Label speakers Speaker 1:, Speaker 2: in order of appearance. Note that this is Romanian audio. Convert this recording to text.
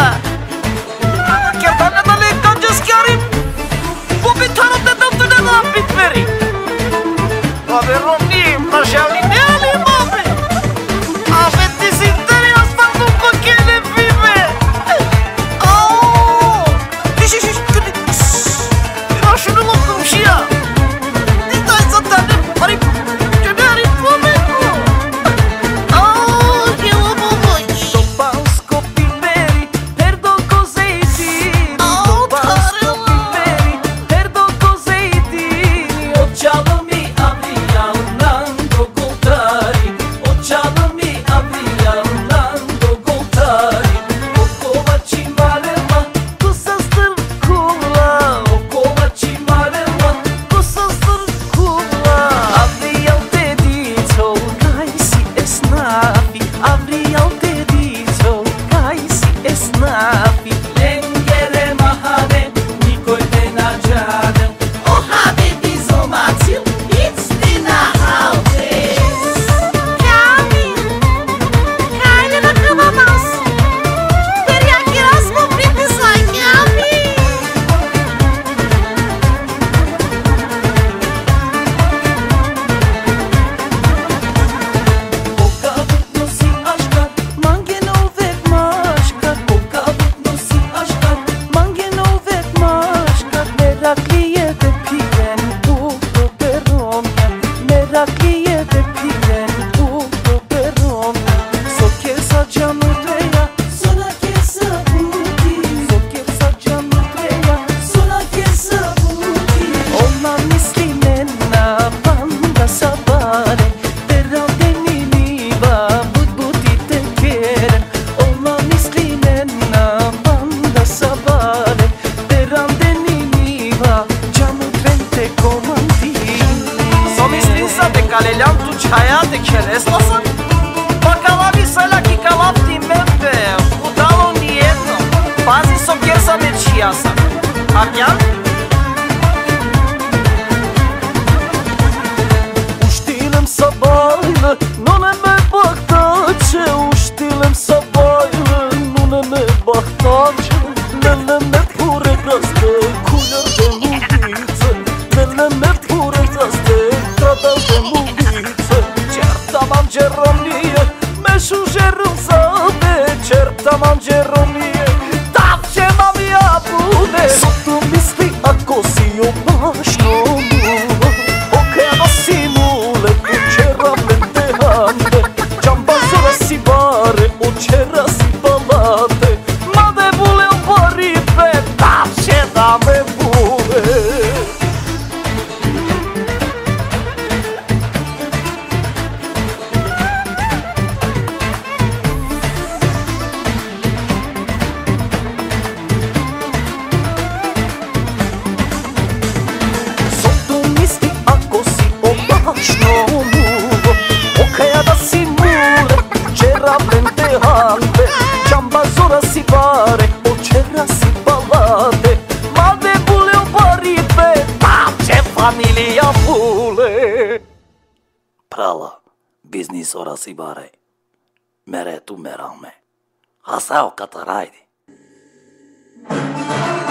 Speaker 1: Tava. Ջակալելյան դու չայատ քեր ես լասան Բակալավի սալակի կալավտի մեմպե Ուդալոնի ետ Բազի սոկերսա մեջ չի ասա Ակյան
Speaker 2: Jeromije Mešu žeru zabe Čer taman Jeromije Tam će mam ja bude Zato misli ako si jo baš nomu Okeno si mule Učera me te hande Čamba zove si bare Učera si bare calbe Ceamba zora si pare, o cera si palate Ma de bule o paripe, ma ce familia bule. Prala, biznis ora si bare Mere tu merame, asao cataraydi Thank you.